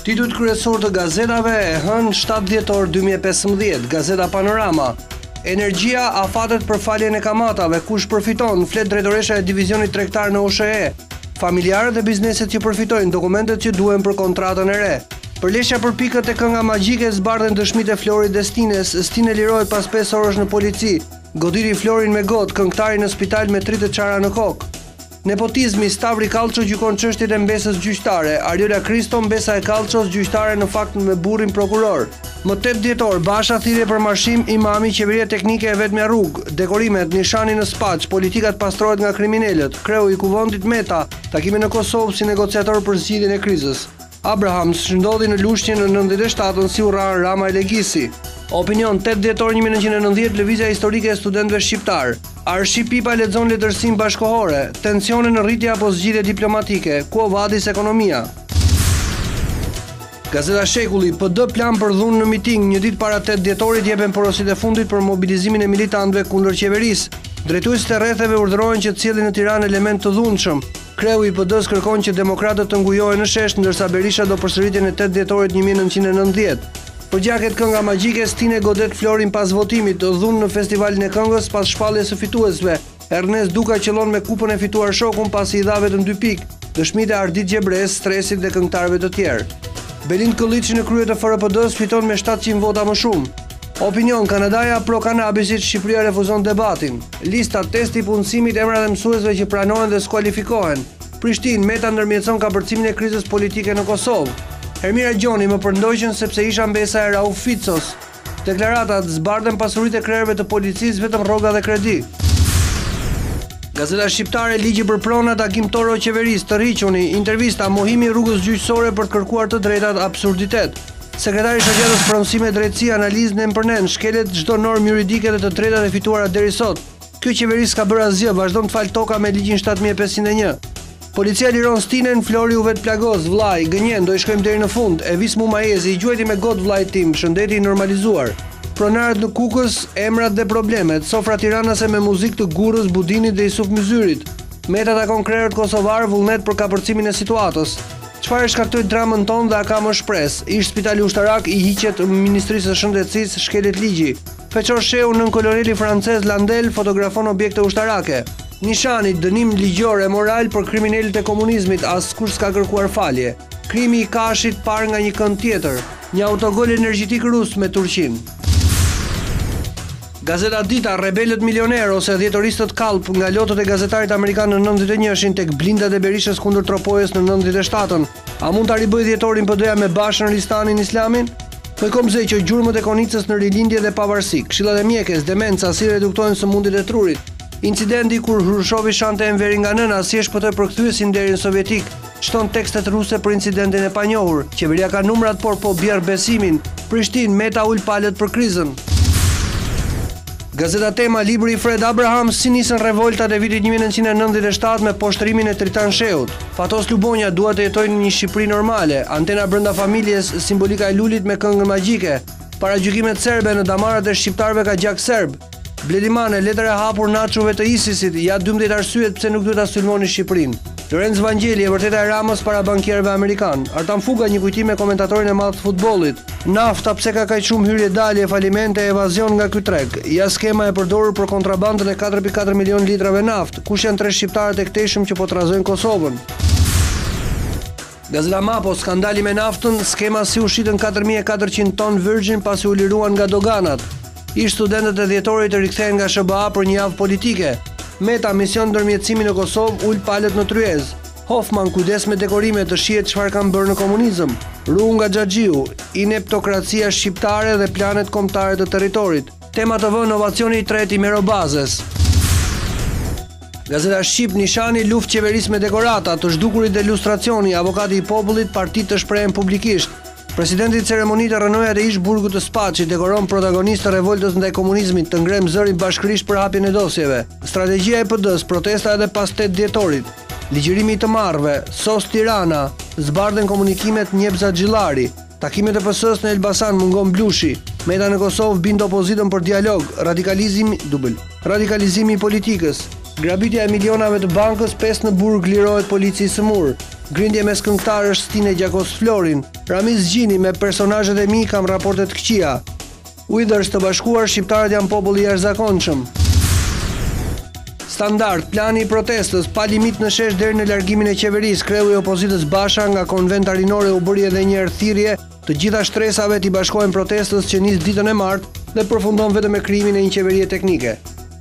Titujt kryesor të gazetave e hënë 7 dhjetor 2015, gazeta Panorama. Energia, afatet për faljen e kamatave, kush përfiton, flet drejtoresha e divizionit tregtar në OSHEE. Familjarët dhe bizneset që përfitojnë dokumentet që duhen për kontratën e re. Përleshja për pikët te Kënga magjike zbardhen dëshmitë e Florit dhe Stines, Stine lirohet pas pesë orësh në polici, goditi Florin me gotë, këngëtari në spital me tri të çara në kokë. Nepotizmi, Stavri Kallço gjykon çështjet e mbesës gjyqtare, Arjola Kristo, Mbesa e Kallços gjyqtare në fakt me burrin prokuror. Më tetë dhjetor, Basha thirrje për marshim, Imami, Qeveria teknike e vetmja rrugë, dekorimet, nishani në Spaç, politika të pastrohet nga kriminelët, kreu i Kuvendit Meta, takime në Kosovë si negociator për zgjidhjen e krizës. Abrahams ç'ndodhi në Lushnje në nëntëdhjetë e shtatën si u rrah Rama e Legisi. Opinion, tetë dhjetor një mijë e nëntëqind e nëntëdhjetë Lëvizja Historike e Studentëve Shqiptarë, Arshi Pipa lexon letërsinë bashkëkohore, Tensione në rritje apo zgjidhje diplomatike, Quo Vadis Ekonomia? Gazeta Shekulli, PD plan për dhunë në miting, një ditë para tetë dhjetorit jepen porositë e fundit për mobilizimin e militantëve kundër qeverisë. Drejtuesit e rretheve urdhërohen që të sjellin në Tiranë elementë të dhunshëm. Kreu i PD-së kërkon që demokratët të ngujohen në shesh, ndërsa Berisha do përsëritjen e tetë dhjetorit një mijë e nëntëqind e nëntëdhjetë. Përgjaket kënga magjike, Stine godet Florin pas votimit, dhunë në Festivalin e Këngës pas shpalljes së fituesve, Ernest Duka qëllon me kupën e fituar shokun pasi i dha vetëm dy pikë, dëshmitë e Ardit Gjebresë, Stresit dhe këngëtarëve të tjerë. Belind Këlliçi në krye të FRPD-së fiton me shtatëqind vota më shumë. Opinion, Kanadaja pro kanabisit, Shqipëria refuzon debatin. Lista, testi i punësimit, emrat e mësuesve që pranohen dhe skualifikohen. Prishtinë, Meta ndërmjetëson kapërcimin e krizës politike në Kosovë. Ermira Gjoni, Më përndoqën sepse isha mbesa e Rauf Ficos. Deklaratat, Zbardhen pasuritë e krerëve të policisë, vetëm rroga dhe kredi. Gazeta Shqiptare, Ligji për pronat, Agim Toro Qeverisë, tërhiquni. Intervista, Mohimi i rrugës gjyqësore për të kërkuar të drejtat, absurditet. Sekretari i Shoqatës Pronësi me Drejtësi analizë nen për nen, shkelet çdo normë juridike dhe të drejtat e fituara deri sot. Kjo qeveri s'ka bërë asgjë, vazhdon të falë toka me ligjin 7501. Policia liron stinen, flori u vetëplagos, vëllai, gënjen, do i shkojmë deri në fund, Ervis Mumajesi, i gjuajti me gotë vëllait tim, shëndeti i normalizuar. Pronarët në Kukës, emrat dhe problemet, sofra tiranase me muzikë të Gurrës, Budinit dhe Isuf Myzyrit. Meta takon krerët kosovarë, vullnet për kapërcimin e situatës. Çfarë e shkaktoi dramën tonë dhe a ka më shpresë? Ish-spitali ushtarak i hiqet Ministrisë së Shëndetësisë, shkelet ligji. Feçor Shehu, nënkoloneli francez Landel, fotografon objekte ushtarake. Nishani, dënim ligjor e moral për kriminelët e komunizmit, askush s'ka kërkuar falje. Krimi i Kashit parë nga një kënd tjetër. Një autogol energjetik rus me Turqinë. Gazeta Dita, Rebelët milionerë ose dhjetoristët kallp, nga lotët e gazetarit amerikan në nëntëdhjetë e njëshin tek blindat e Berishës kundër Tropojës në nëntëdhjetë e shtatën. A mund ta ribëjë dhjetorin PD-ja me Bashën, Ristanin, Islamin? Moikom Zeqo gjurmët e Konicës në Rilindje dhe Pavarësi, këshillat e mjekes, demenca, si reduktohen sëmundjet e trurit, incidenti kur Hrushovi shante Enverin nga nëna, si e shpëtoi përkthyesi nderin sovjetik, Shton tekstet ruse për incidentin e panjohur, qeveria ka numrat por po bjerr besimin, Prishtinë, Meta ul palët për krizën. Gazeta Tema, Libri i Fred Abraham, Si nisën revoltat e vitit një mijë e nëntëqind e nëntëdhjetë e shtatë me poshtërimin e Tritan Shehut, Fatos Lubonja, Dua të jetoj në një Shqipëri normale, Antena brenda familjes, Simbolika e lulit me këngën magjike, Paragjykimet serbe, Në damarët e shqiptarëve ka gjak serb, Bledi Mane, letër e hapur naçove të ISIS-it, ja dymbëdhjetë arsyet pse nuk duhet ta sulmoni Shqipërinë. Lorenc Vangjeli, e vërteta e Ramës para bankierëve amerikanë. Artan Fuga, një kujtim me komentatorin e madh të futbollit. Nafta, pse ka kaq shumë hyrje-dalje, falimente e evazion nga ky treg? Ja skema e përdorur për kontrabandën e katër pikë katër milionë litrave naftë. Kush janë tre shqiptarët e këtejshëm që po trazojnë Kosovën? Gazeta Mapo, Skandali me naftën, skema si u shitën katër mijë e katërqind ton virxhin pasi u liruan nga doganat. Ish-studentët e dhjetorit rikthehen nga SHBA për një javë politike. Meta, Mision ndërmjetësimi në Kosovë ul palët në tryezë. Hoffman, Kujdes me dekorimet, të shihet çfarë kanë bërë në komunizëm. Ruhu nga Xhaxhiu, Ineptokracia shqiptare dhe planet kombëtare të territorit. Tema TV, Novacioni i tretë i Mero Bazes. Gazeta Shqip, Nishani, luftë qeverisë me dekorata, të zhdukurit dhe lustracioni, avokati i popullit, partitë të shprehen publikisht. Presidenti ceremoni te rrënojat e ish burgut të Spaçit, dekoron protagonistë të revoltës ndaj komunizmit, të ngremë zërin bashkërisht për hapjen e dosjeve. Strategjia e PD-së, protesta edhe pas tetë dhjetorit. Ligjërimi i të marrëve, SOS Tirana, zbardhen komunikimet Ngjeqza-Xhillari. Takimet e PS-së në Elbasan, mungon Blushi, Meta në Kosovë bind opozitën për dialog, radikalizim, dubël, radikalizimi i politikës, grabitja e milionave të bankës, pesë në burg lirohet polici i sëmurë, grindje mes këngëtarësh Stine gjakos Florin, Ramiz Gjini me personazhet e mi kam raporte të këqija. Withers të bashkuar shqiptarët janë popull i jashtëzakonshëm. Standard, plani i protestës, pa limit në shesh deri në largimin e qeverisë, kreu i opozitës Basha nga Konventa Rinore u bëri edhe njëherë thirrje të gjitha shtresave t'i bashkohen protestës që nis ditën e martë dhe përfundon vetëm me krijimin e një qeverie teknike.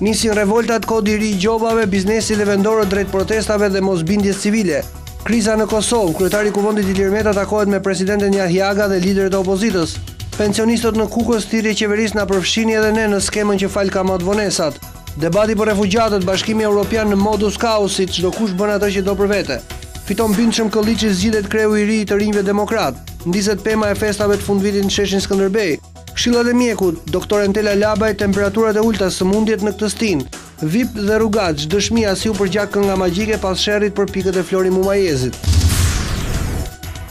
Nisin revoltat, kodi i ri i gjobave, biznesi dhe vendorët drejt protestave dhe mosbindjes civile. Kriza në Kosovë, kryetari i Kuvendit Ilir Meta takohet me presidenten Jahjaga dhe liderët e opozitës. Pensionistët në Kukës, thirrje qeverisë na përfshini edhe ne në skemën që fal kamatëvonesat. Debati për refugjatët, Bashkimi Europian në modus kaosi, çdokush bën atë që do për vete. Fiton bindshëm Këlliçi, zgjidhet kreu i ri i të Rinjve Demokratë. Ndizet pema e festave të fundvitit në sheshin Skënderbej. Këshillat e mjekut, doktor Entela Labaj Temperaturat e ulëta, sëmundjet në këtë stinë, vip dhe rrugaç, dëshmia si u përgjak kënga magjike pas sherrit për pikët e Flori Mumajezit.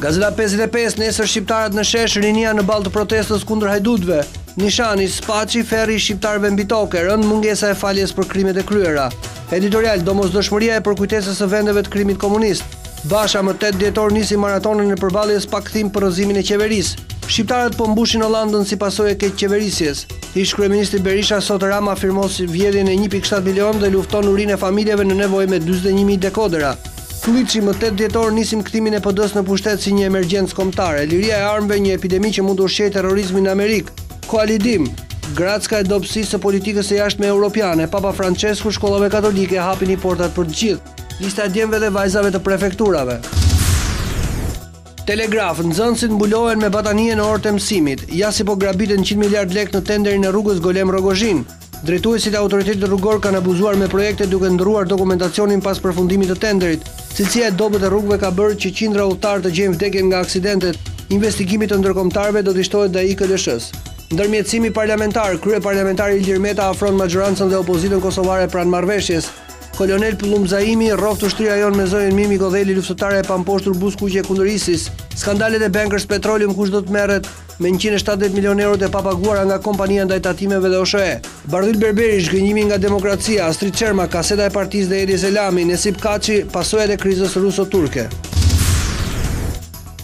Gazeta pesëdhjetë e pesë, Nesër shqiptarët në shesh, rinia në ballë të protestës kundër hajdutëve, Nishani, Spaçi, ferri i shqiptarëve mbi tokë, e rëndë mungesa e faljes për krimet e kryera. Editorial, Domosdoshmëria e përkujtesës së vendeve të krimit komunist. Basha më tetë dhjetor nisim maratonën e përballjes pa kthim për rrëzimin e qeverisë. Shqiptarët po mbushin Holandën si pasojë e keqqeverisjes. Ish-kryeministri Berisha sot Rama firmos vjedhjen e një pikë shtatë milionë dhe lufton urinë e familjeve në nevojë me dyzet e një mijë dekodera. Këlliçi më tetë dhjetor nisim kthimin e PD-së në pushtet si një emergjencë kombëtare, liria e armëve një epidemi që mund të ushqejë terrorizmin në Amerikë. Koalidim, Gracka e dobësisë së politikës së jashtme europiane, Papa Françesku shkollave katolike hapini portat për të gjithë. Lista e djemve dhe vajzave të prefekturave. Telegraf, nxënësit mbulohen me batanije në orët e mësimit. Ja si po grabiten 100 miliard lekë në tenderin e rrugës Golem Rrogozhinë. Drejtuesit e Autoritetit Rrugor kanë abuzuar me projekte duke ndrruar dokumentacionin pas përfundimit të tenderit. Cilësia e dobët e rrugëve ka bërë që qindra udhëtarë të gjejnë vdekjen nga aksidentet. Investigimit të ndërkombëtarëve do t'i shtohet dhe ai i KLSH-së. Ndërmjetësimi parlamentar, kryeparlamentari Ilir Meta afron maxhorancën dhe opozitën kosovare pranë marrëveshjes. Kolonel Pëllumb Zaimi, rroftë ushtria jonë me zonjën Mimi Kodheli luftëtare e pamposhtur buzëkuqe kundër ISIS. Skandalet e Bankers Petroleum kush do të merret me 170 milionë eurot e papaguara nga kompania ndaj tatimeve dhe OSHE. Bardhyl Berberi, zhgënjimi nga demokracia, Astrit Çermak, kaseta e partisë dhe Edi Selami, Nesip Kaçi, pasojat e krizës ruso-turke.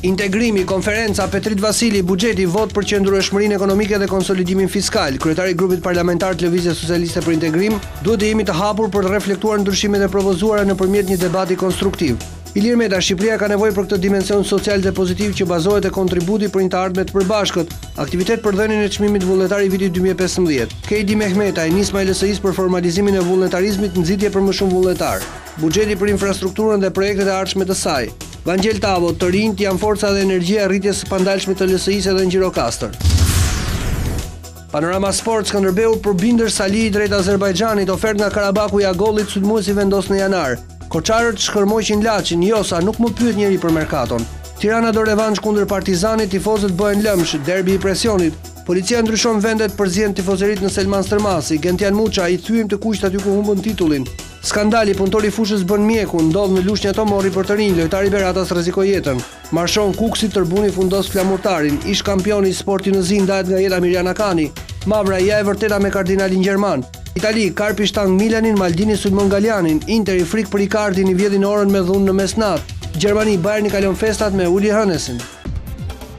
Integrimi, konferenca, Petrit Vasili, buxheti, votë për qëndrueshmërinë ekonomike dhe konsolidimin fiskal, kryetari i grupit parlamentar të Lëvizjes Socialiste për Integrim, duhet të jemi të hapur për të reflektuar ndryshimet e propozuara nëpërmjet një debati konstruktiv. Ilir Meta, Shqipëria ka nevojë për këtë dimension social dhe pozitiv që bazohet te kontributi për një të ardhme të përbashkët, aktivitet për dhënien e çmimit vullnetar i vitit dy mijë e pesëmbëdhjetë. Kejdi Mehmetaj, Nisma e LSI-së për formalizimin e vullnetarizmit, nxitje për më shumë vullnetarë. Buxheti për infrastrukturën dhe projektet e ardhshme të saj. Vangjel Tavo, Të rinjtë janë forca dhe energjia e rritjes së pandalshme të LSI-së edhe në Gjirokastër. Panorama Sport, Skënderbeu, Përbindësh Salihi drejt Azerbajxhanit, ofertë nga Karabaku i Agollit, sulmuesi vendos në janar. Korçarët shkërmoqin Laçin, Josa, nuk më pyet njeri për merkaton. Tirana do revansh kundër Partizanit, tifozët bëhen lëmsh, derbi i presionit. Policia ndryshon vendet, përzihen tifozeritë në Selman Stërmasi, Gentian Muça, I thyejmë të kuqtë aty ku humbën titullin. Skandali, punëtori i fushës bën mjekun, ndodh në Lushnja Tomorri për të rinj, lojtari Beratas rrezikoi jetën. Marshon Kukësi, Tërbuni fundos Flamurtarin, ish-kampionia, sporti në zi, ndahet nga jeta Mirjana Cani. Mavraj, ja e vërteta me kardinalin gjerman. Itali, Karpi shtang Milanin, Maldini sulmon Gallianin, Interi frikë për Icardin, i vjedhin orën me dhunë në mesnatë. Gjermani, Bajerni kalon festat me Uli Hënesin.